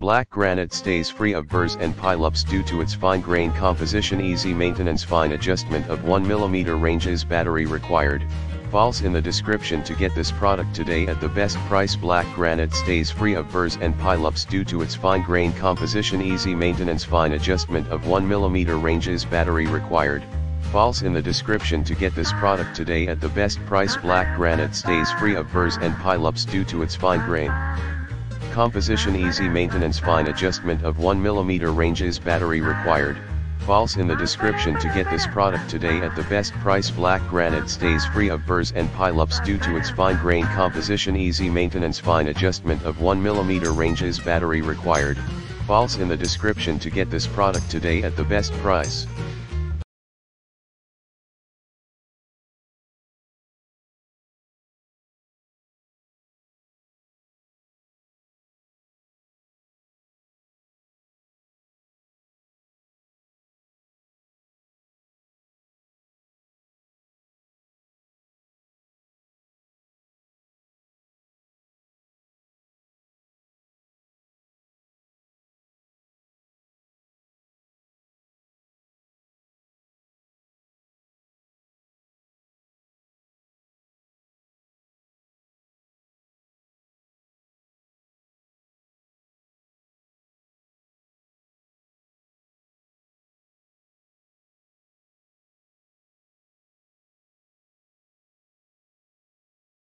Black granite stays free of burrs and pileups due to its fine grain composition easy maintenance fine adjustment of 1mm ranges battery required. False in the description to get this product today at the best price black granite stays free of burrs and pileups due to its fine grain composition easy maintenance fine adjustment of 1mm ranges battery required. False in the description to get this product today at the best price black granite stays free of burrs and pileups due to its fine grain. Composition easy maintenance fine adjustment of 1mm ranges battery required. False in the description to get this product today at the best price black granite stays free of burrs and pileups due to its fine grain composition easy maintenance fine adjustment of 1mm ranges battery required. False in the description to get this product today at the best price.